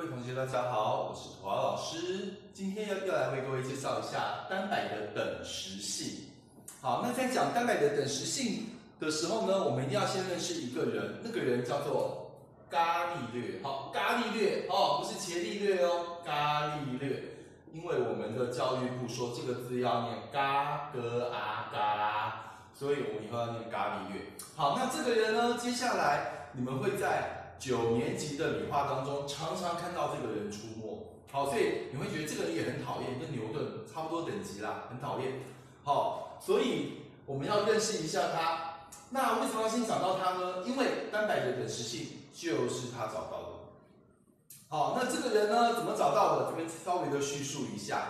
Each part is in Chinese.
各位同学，大家好，我是土豪老师。今天要要来为各位介绍一下单摆的等时性。好，那在讲单摆的等时性的时候呢，我们一定要先认识一个人，那个人叫做伽利略。好，伽利略哦，不是伽利略哦，伽利略。因为我们的教育部说这个字要念嘎哥啊嘎，所以我们以后要念伽利略。好，那这个人呢，接下来你们会在。九年级的理化当中，常常看到这个人出没，好，所以你会觉得这个人也很讨厌，跟牛顿差不多等级啦，很讨厌。好，所以我们要认识一下他。那为什么要先找到他呢？因为单摆的等时性就是他找到的。好，那这个人呢，怎么找到的？这边稍微的叙述一下。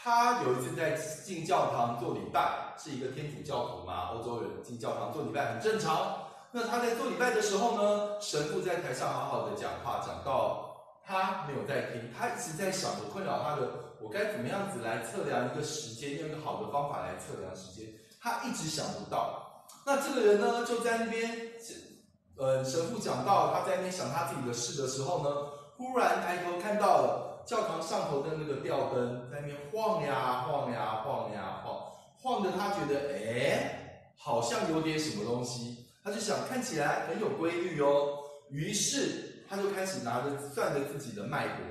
他有一次在进教堂做礼拜，是一个天主教徒嘛，欧洲人进教堂做礼拜很正常。那他在做礼拜的时候呢，神父在台上好好的讲话，讲到他没有在听，他一直在想着困扰他的，我该怎么样子来测量一个时间，用一个好的方法来测量时间，他一直想不到。那这个人呢，就在那边，呃，神父讲到他在那边想他自己的事的时候呢，忽然抬头看到了教堂上头的那个吊灯在那边晃呀晃呀晃呀晃，晃的他觉得，哎，好像有点什么东西。他就想看起来很有规律哦，于是他就开始拿着算着自己的脉搏，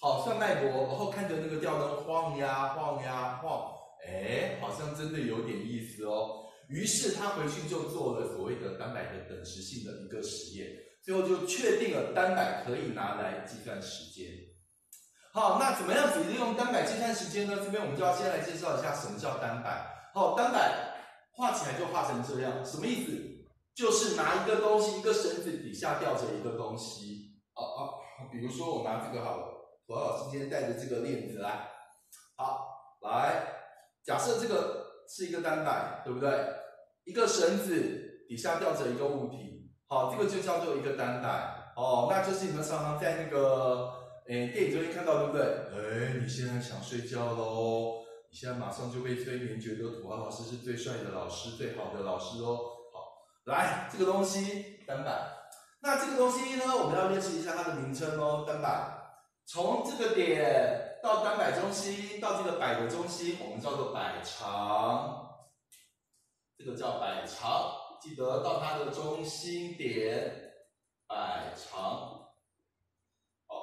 好算脉搏，然后看着那个吊灯晃呀晃呀晃，哎，好像真的有点意思哦。于是他回去就做了所谓的单摆的等时性的一个实验，最后就确定了单摆可以拿来计算时间。好，那怎么样子利用单摆计算时间呢？这边我们就要先来介绍一下什么叫单摆。好，单摆画起来就画成这样，什么意思？就是拿一个东西，一个绳子底下吊着一个东西，哦哦，比如说我拿这个好了，何老师今天带着这个链子来，好，来，假设这个是一个单摆，对不对？一个绳子底下吊着一个物体，好，这个就叫做一个单摆，哦，那就是你们常常在那个，诶，电影中间看到，对不对？哎，你现在想睡觉喽？你现在马上就被催眠，觉得土豪老师是最帅的老师，最好的老师哦。来，这个东西单摆。那这个东西呢，我们要认识一下它的名称哦。单摆，从这个点到单摆中心，到这个摆的中心，我们叫做摆长。这个叫摆长，记得到它的中心点摆长。好，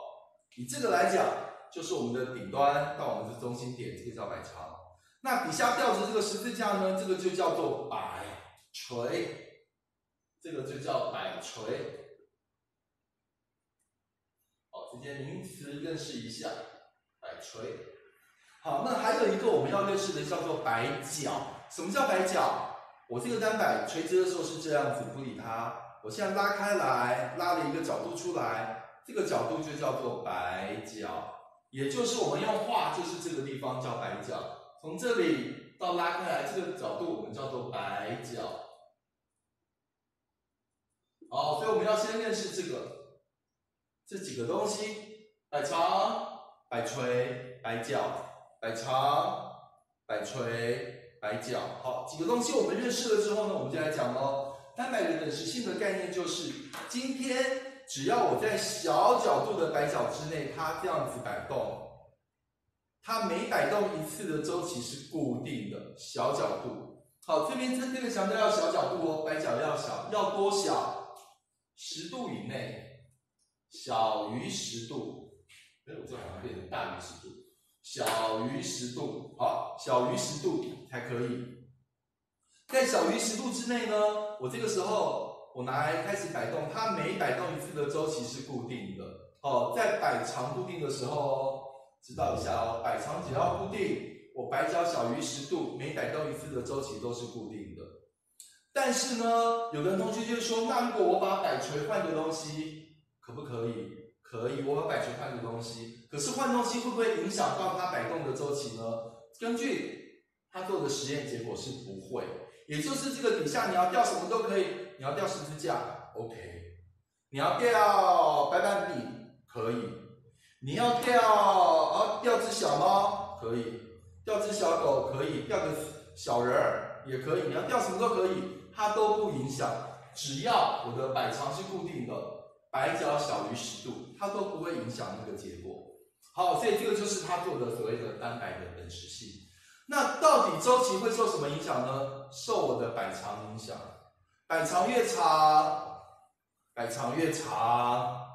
以这个来讲，就是我们的顶端到我们的中心点，这个叫摆长。那底下吊着这个十字架呢，这个就叫做摆锤。这个就叫摆锤，好，这些名词认识一下，摆锤。好，那还有一个我们要认识的叫做摆角。什么叫摆角？我这个单摆垂直的时候是这样子，不理它。我现在拉开来，拉了一个角度出来，这个角度就叫做摆角。也就是我们用画，就是这个地方叫摆角。从这里到拉开来这个角度，我们叫做摆角。好，所以我们要先认识这个这几个东西：摆长、摆锤、摆角、摆长、摆锤、摆角。好，几个东西我们认识了之后呢，我们就来讲喽。单摆的等时性的概念就是，今天只要我在小角度的摆角之内，它这样子摆动，它每摆动一次的周期是固定的小角度。好，这边这这个强调要小角度哦，摆角要小，要多小？十度以内，小于十度，哎，我这好像变成大于十度，小于十度，好，小于十度才可以。在小于十度之内呢，我这个时候我拿来开始摆动，它每摆动一次的周期是固定的。哦，在摆长固定的时候哦，知道一下哦，摆长只要固定，我摆角小于十度，每摆动一次的周期都是固定的。但是呢，有的同学就说，那如果我把摆锤换个东西，可不可以？可以，我把摆锤换个东西。可是换东西会不会影响到它摆动的周期呢？根据他做的实验结果是不会。也就是这个底下你要吊什么都可以，你要吊十字架，OK。你要吊白板笔，可以。你要吊啊吊只小猫，可以。吊只小狗，可以。吊个小人儿也可以。你要吊什么都可以。它都不影响，只要我的摆长是固定的，摆角小于十度，它都不会影响那个结果。好，所以这个就是他做的所谓的单摆的等时性。那到底周期会受什么影响呢？受我的摆长影响。摆长越长，摆长越长，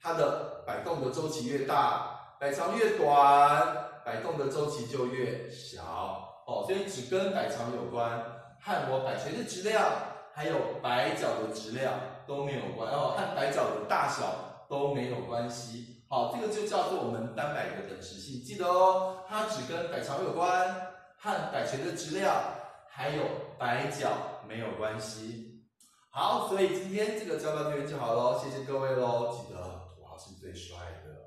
它的摆动的周期越大；摆长越短，摆动的周期就越小。哦，所以只跟摆长有关，和我摆锤的质量，还有摆角的质量都没有关哦，和摆角的大小都没有关系。好，这个就叫做我们单摆的等时性，记得哦，它只跟摆长有关。和摆锤的质量还有摆角没有关系。好，所以今天这个教到这边就好喽，谢谢各位喽，记得土豪是最帅的。